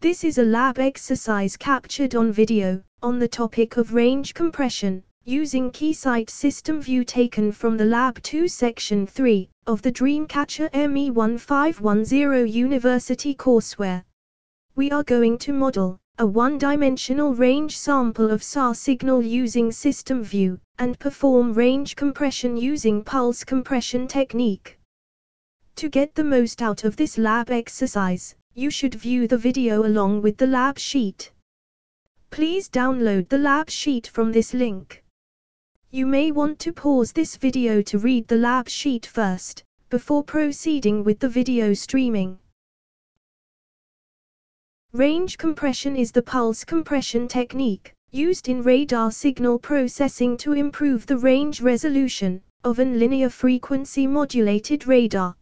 This is a lab exercise captured on video, on the topic of range compression, using Keysight SystemVue taken from the Lab 2 Section 3 of the Dreamcatcher ME1510 University courseware. We are going to model a one-dimensional range sample of SAR signal using SystemVue, and perform range compression using pulse compression technique. To get the most out of this lab exercise, you should view the video along with the lab sheet. Please download the lab sheet from this link. You may want to pause this video to read the lab sheet first, before proceeding with the video streaming. Range compression is the pulse compression technique, used in radar signal processing to improve the range resolution of an linear frequency modulated radar.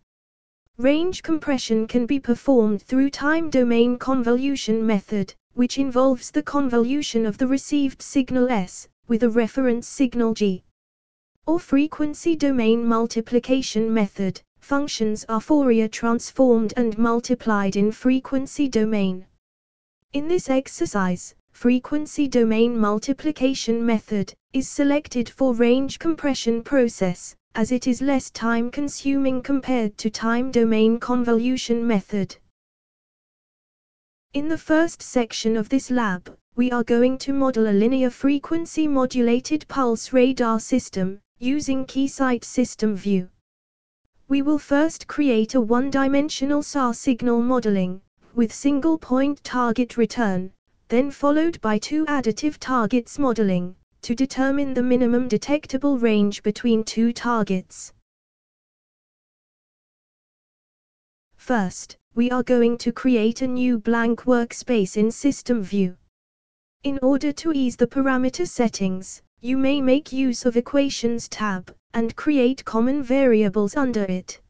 Range compression can be performed through time domain convolution method, which involves the convolution of the received signal S with a reference signal G. Or frequency domain multiplication method, functions are Fourier transformed and multiplied in frequency domain. In this exercise, frequency domain multiplication method is selected for range compression process, as it is less time consuming compared to time domain convolution method. In the first section of this lab, we are going to model a linear frequency modulated pulse radar system, using Keysight SystemVue. We will first create a one-dimensional SAR signal modeling, with single-point target return, then followed by two additive targets modeling, to determine the minimum detectable range between two targets. First, we are going to create a new blank workspace in SystemVue. In order to ease the parameter settings, you may make use of Equations tab, and create common variables under it.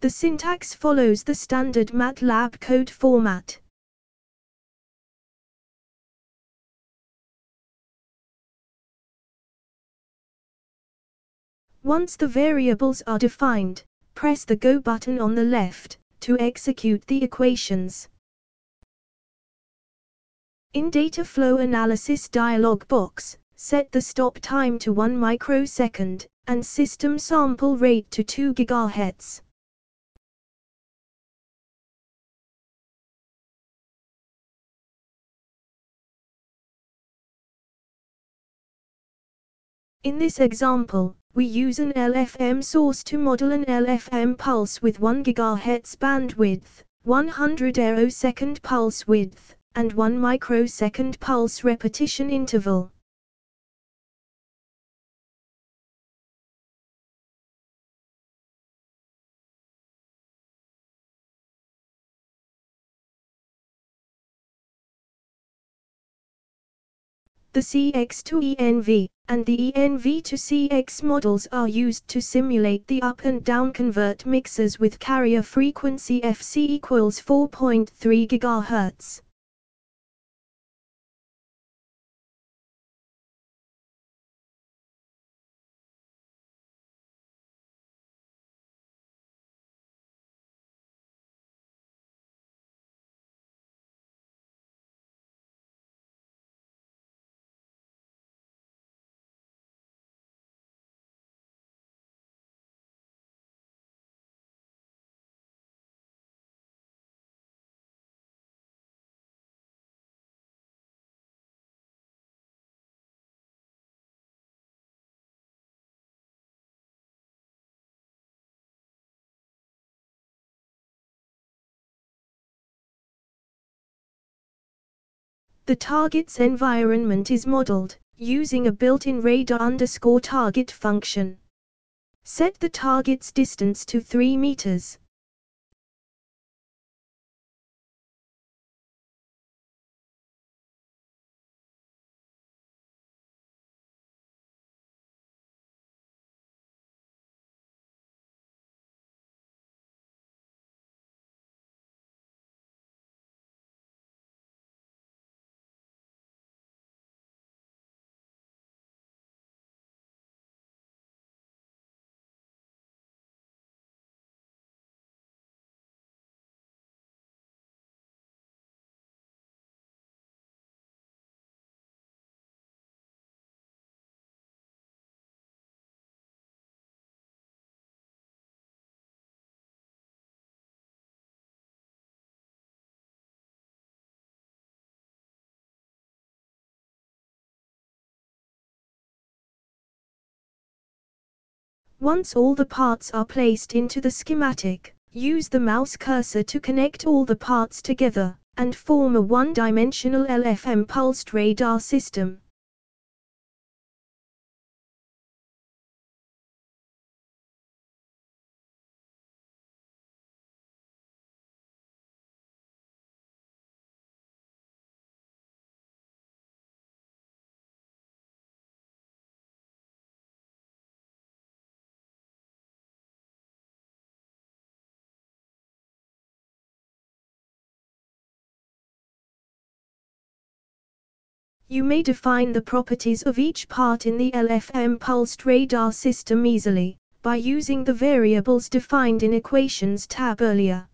The syntax follows the standard MATLAB code format. Once the variables are defined, press the Go button on the left, to execute the equations. In Data Flow Analysis dialog box, set the stop time to 1 microsecond, and system sample rate to 2 GHz. In this example, we use an LFM source to model an LFM pulse with 1 GHz bandwidth, 100 nanosecond pulse width, and 1 microsecond pulse repetition interval. The CX to ENV and the ENV to CX models are used to simulate the up and down convert mixers with carrier frequency FC equals 4.3 GHz. The target's environment is modeled using a built-in radar underscore target function. Set the target's distance to 3 meters. Once all the parts are placed into the schematic, use the mouse cursor to connect all the parts together, and form a one-dimensional LFM pulsed radar system. You may define the properties of each part in the LFM pulsed radar system easily, by using the variables defined in Equations tab earlier.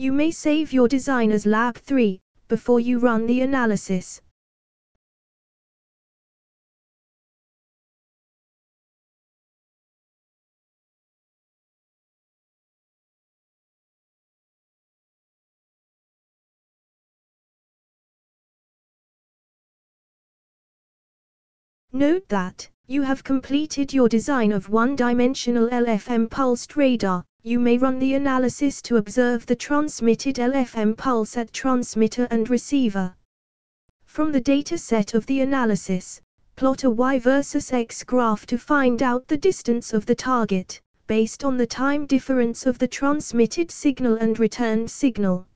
You may save your design as Lab 3 before you run the analysis. Note that, you have completed your design of one-dimensional LFM pulsed radar, you may run the analysis to observe the transmitted LFM pulse at transmitter and receiver. From the data set of the analysis, plot a y versus x graph to find out the distance of the target, based on the time difference of the transmitted signal and returned signal.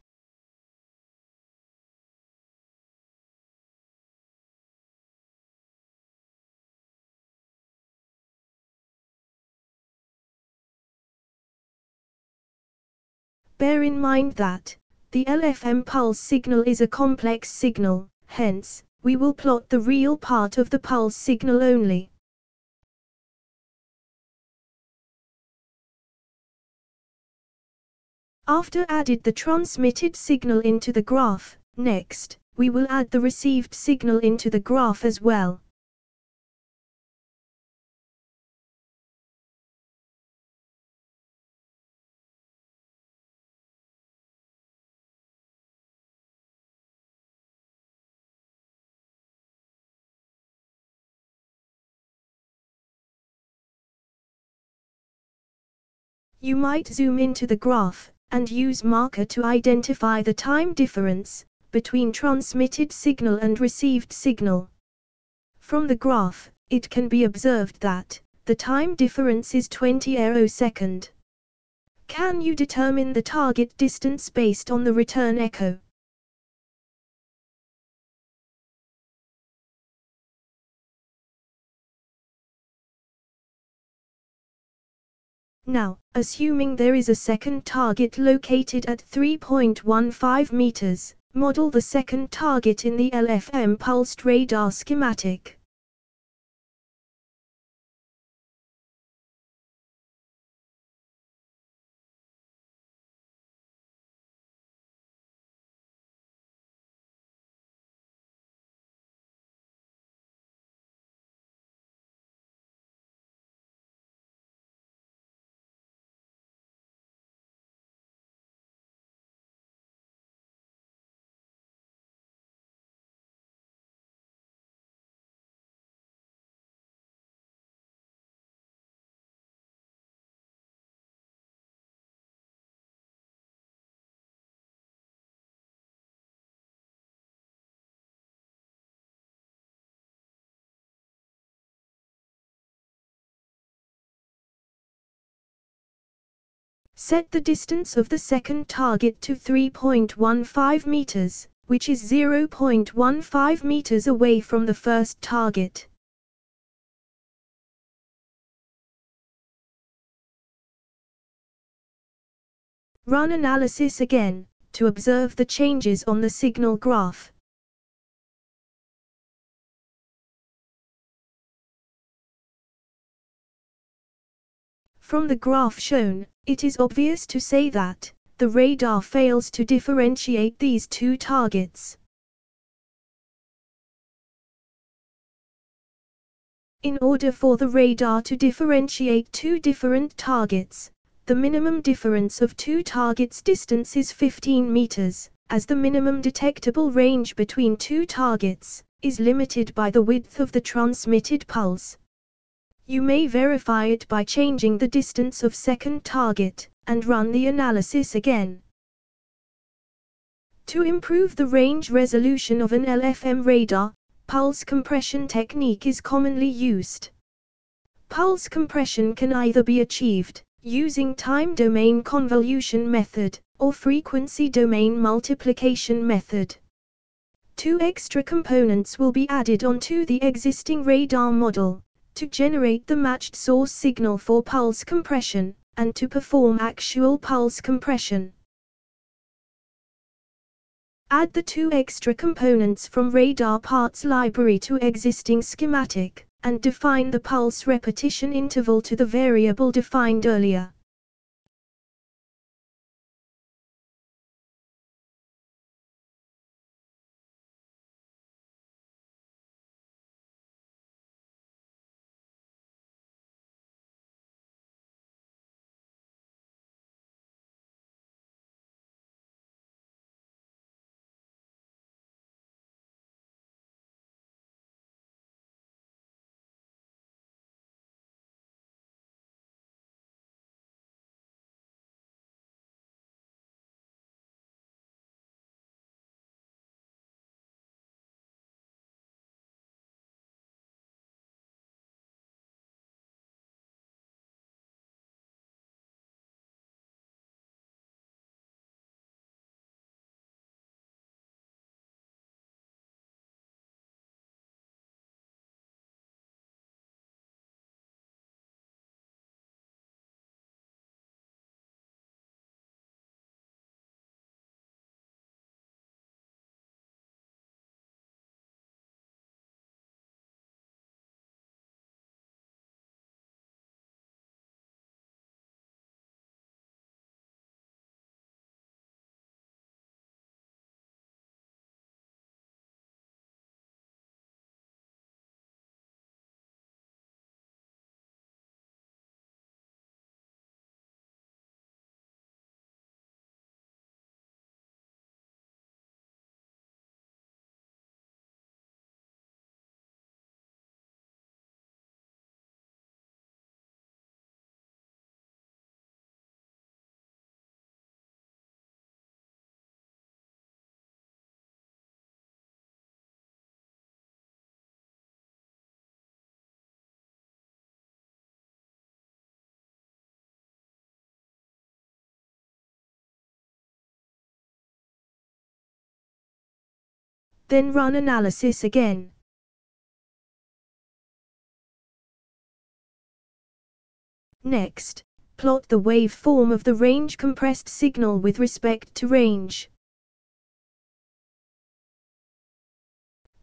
Bear in mind that, the LFM pulse signal is a complex signal, hence, we will plot the real part of the pulse signal only. After added the transmitted signal into the graph, next, we will add the received signal into the graph as well. You might zoom into the graph, and use marker to identify the time difference, between transmitted signal and received signal. From the graph, it can be observed that, the time difference is 20 nanosecond. Can you determine the target distance based on the return echo? Now, assuming there is a second target located at 3.15 meters, model the second target in the LFM pulsed radar schematic. Set the distance of the second target to 3.15 meters, which is 0.15 meters away from the first target. Run analysis again, to observe the changes on the signal graph. From the graph shown, it is obvious to say that, the radar fails to differentiate these two targets. In order for the radar to differentiate two different targets, the minimum difference of two targets distance is 15 meters, as the minimum detectable range between two targets is limited by the width of the transmitted pulse. You may verify it by changing the distance of second target and run the analysis again. To improve the range resolution of an LFM radar, pulse compression technique is commonly used. Pulse compression can either be achieved using time domain convolution method, or frequency domain multiplication method. Two extra components will be added onto the existing radar model, to generate the matched source signal for pulse compression, and to perform actual pulse compression. Add the two extra components from radar parts library to existing schematic and define the pulse repetition interval to the variable defined earlier. Then run analysis again. Next, plot the waveform of the range compressed signal with respect to range.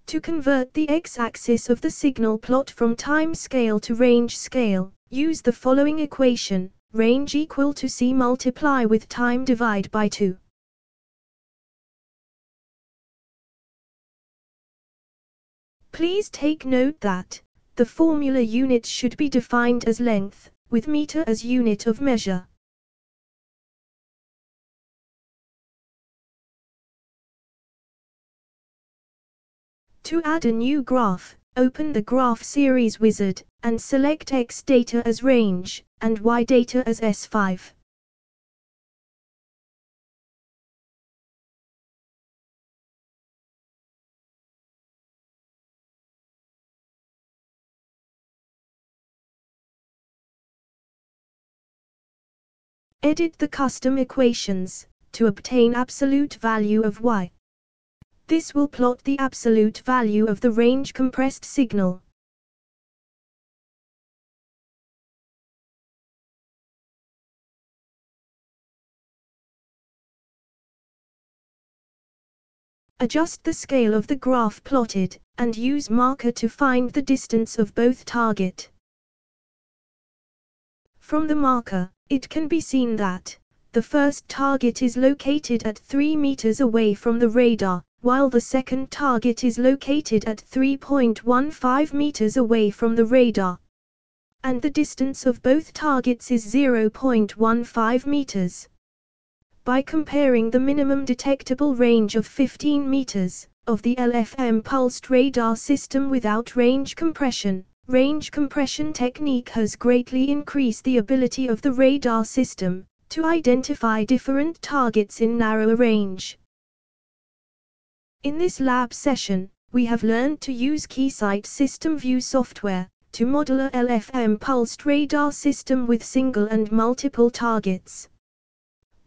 To convert the x-axis of the signal plot from time scale to range scale, use the following equation, range equal to c multiply with time divide by 2. Please take note that, the formula unit should be defined as length, with meter as unit of measure. To add a new graph, open the Graph Series wizard, and select X data as range, and Y data as S5. Edit the custom equations to obtain absolute value of y. This will plot the absolute value of the range compressed signal. Adjust the scale of the graph plotted, and use marker to find the distance of both target. From the marker, it can be seen that the first target is located at 3 meters away from the radar, while the second target is located at 3.15 meters away from the radar. And the distance of both targets is 0.15 meters. By comparing the minimum detectable range of 15 meters of the LFM pulsed radar system without range compression, range compression technique has greatly increased the ability of the radar system to identify different targets in narrower range. In this lab session, we have learned to use Keysight SystemVue software to model a LFM pulsed radar system with single and multiple targets.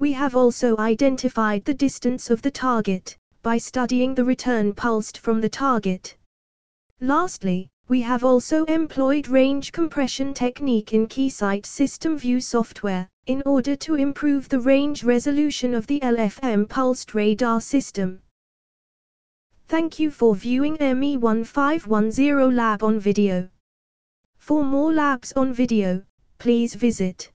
We have also identified the distance of the target by studying the return pulsed from the target. Lastly, we have also employed range compression technique in Keysight SystemVue software in order to improve the range resolution of the LFM pulsed radar system. Thank you for viewing ME1510 lab on video. For more labs on video, please visit